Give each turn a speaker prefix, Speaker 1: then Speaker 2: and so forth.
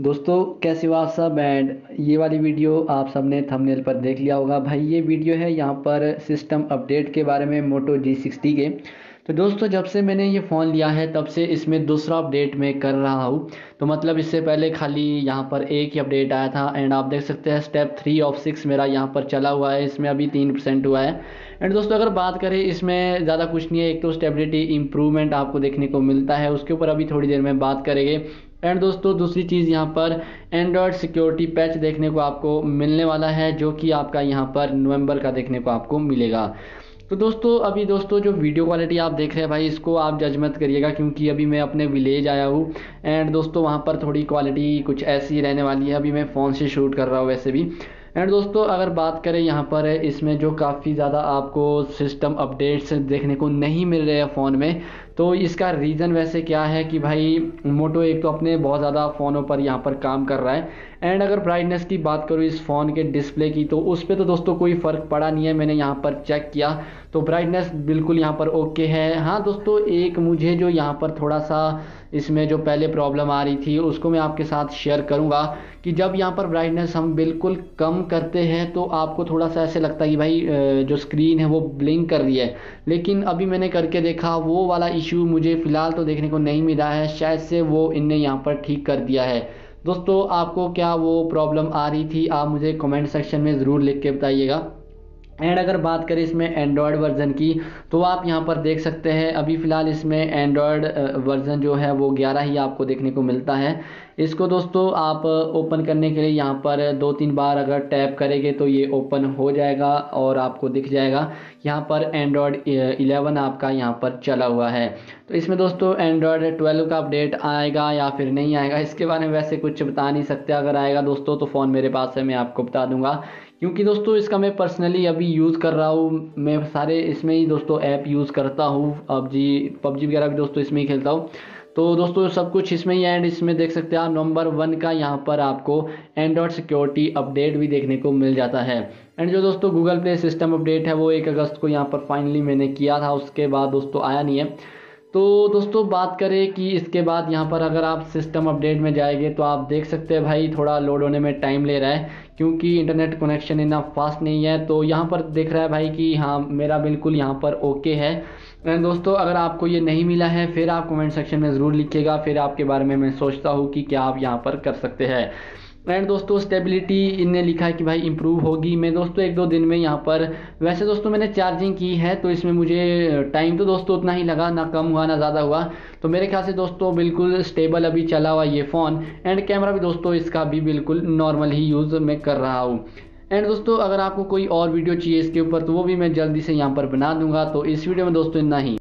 Speaker 1: दोस्तों कैसे हो आप सब एंड ये वाली वीडियो आप सबने थंबनेल पर देख लिया होगा। भाई, ये वीडियो है यहाँ पर सिस्टम अपडेट के बारे में मोटो जी सिक्सटी के। तो दोस्तों, जब से मैंने ये फ़ोन लिया है, तब से इसमें दूसरा अपडेट मैं कर रहा हूँ। तो मतलब इससे पहले खाली यहाँ पर एक ही अपडेट आया था एंड आप देख सकते हैं स्टेप थ्री ऑफ़ सिक्स मेरा यहाँ पर चला हुआ है। इसमें अभी तीन परसेंट हुआ है। एंड दोस्तों, अगर बात करें इसमें ज़्यादा कुछ नहीं है, एक तो स्टेबिलिटी इम्प्रूवमेंट आपको देखने को मिलता है। उसके ऊपर अभी थोड़ी देर में बात करेंगे। एंड दोस्तों, दूसरी चीज़ यहाँ पर एंड्रॉयड सिक्योरिटी पैच देखने को आपको मिलने वाला है, जो कि आपका यहाँ पर नवंबर का देखने को आपको मिलेगा। तो दोस्तों, अभी दोस्तों जो वीडियो क्वालिटी आप देख रहे हैं भाई, इसको आप जज मत करिएगा, क्योंकि अभी मैं अपने विलेज आया हूँ। एंड दोस्तों, वहाँ पर थोड़ी क्वालिटी कुछ ऐसी रहने वाली है। अभी मैं फ़ोन से शूट कर रहा हूँ वैसे भी। एंड दोस्तों, अगर बात करें यहाँ पर, इसमें जो काफ़ी ज़्यादा आपको सिस्टम अपडेट्स देखने को नहीं मिल रहे हैं फ़ोन में तो इसका रीज़न वैसे क्या है कि भाई मोटो एक तो अपने बहुत ज़्यादा फ़ोनों पर यहाँ पर काम कर रहा है। एंड अगर ब्राइटनेस की बात करूँ इस फ़ोन के डिस्प्ले की तो उस पर तो दोस्तों कोई फ़र्क पड़ा नहीं है, मैंने यहाँ पर चेक किया। तो ब्राइटनेस बिल्कुल यहाँ पर ओके है। हाँ दोस्तों, एक मुझे जो यहाँ पर थोड़ा सा इसमें जो पहले प्रॉब्लम आ रही थी, उसको मैं आपके साथ शेयर करूँगा कि जब यहाँ पर ब्राइटनेस हम बिल्कुल कम करते हैं तो आपको थोड़ा सा ऐसे लगता है कि भाई जो स्क्रीन है वो ब्लिंक कर रही है। लेकिन अभी मैंने करके देखा, वो वाला इशू मुझे फ़िलहाल तो देखने को नहीं मिला है, शायद से वो इनने यहाँ पर ठीक कर दिया है। दोस्तों, आपको क्या वो प्रॉब्लम आ रही थी, आप मुझे कमेंट सेक्शन में ज़रूर लिख के बताइएगा। एंड अगर बात करें इसमें एंड्रॉयड वर्जन की तो आप यहाँ पर देख सकते हैं, अभी फ़िलहाल इसमें एंड्रॉयड वर्जन जो है वो 11 ही आपको देखने को मिलता है। इसको दोस्तों आप ओपन करने के लिए यहाँ पर दो तीन बार अगर टैप करेंगे तो ये ओपन हो जाएगा और आपको दिख जाएगा। यहाँ पर एंड्रॉयड 11 आपका यहाँ पर चला हुआ है। तो इसमें दोस्तों एंड्रॉयड 12 का अपडेट आएगा या फिर नहीं आएगा, इसके बारे में वैसे कुछ बता नहीं सकते। अगर आएगा दोस्तों तो फ़ोन मेरे पास है, मैं आपको बता दूँगा। क्योंकि दोस्तों, इसका मैं पर्सनली अभी यूज़ कर रहा हूँ। मैं सारे इसमें ही दोस्तों ऐप यूज़ करता हूँ। पबजी पबजी वगैरह भी दोस्तों इसमें ही खेलता हूँ। तो दोस्तों, सब कुछ इसमें ही एंड इसमें देख सकते हैं आप नंबर वन का यहाँ पर आपको एंड्रॉयड सिक्योरिटी अपडेट भी देखने को मिल जाता है। एंड जो दोस्तों गूगल प्ले सिस्टम अपडेट है, वो एक अगस्त को यहाँ पर फाइनली मैंने किया था, उसके बाद दोस्तों आया नहीं है। तो दोस्तों, बात करें कि इसके बाद यहाँ पर अगर आप सिस्टम अपडेट में जाएँगे तो आप देख सकते हैं भाई, थोड़ा लोड होने में टाइम ले रहा है, क्योंकि इंटरनेट कनेक्शन इतना फास्ट नहीं है। तो यहाँ पर देख रहा है भाई कि हाँ मेरा बिल्कुल यहाँ पर ओके है। एंड दोस्तों, अगर आपको ये नहीं मिला है, फिर आप कमेंट सेक्शन में ज़रूर लिखिएगा। फिर आपके बारे में मैं सोचता हूँ कि क्या आप यहाँ पर कर सकते हैं। एंड दोस्तों स्टेबिलिटी इनने लिखा है कि भाई इंप्रूव होगी। मैं दोस्तों, एक दो दिन में यहाँ पर, वैसे दोस्तों मैंने चार्जिंग की है तो इसमें मुझे टाइम तो दोस्तों उतना ही लगा, ना कम हुआ, ना ज़्यादा हुआ। तो मेरे ख्याल से दोस्तों, बिल्कुल स्टेबल अभी चला हुआ ये फ़ोन एंड कैमरा भी दोस्तों, इसका भी बिल्कुल नॉर्मल ही यूज़ मैं कर रहा हूँ। एंड दोस्तों, अगर आपको कोई और वीडियो चाहिए इसके ऊपर तो वो भी मैं जल्दी से यहाँ पर बना दूँगा। तो इस वीडियो में दोस्तों इतना ही।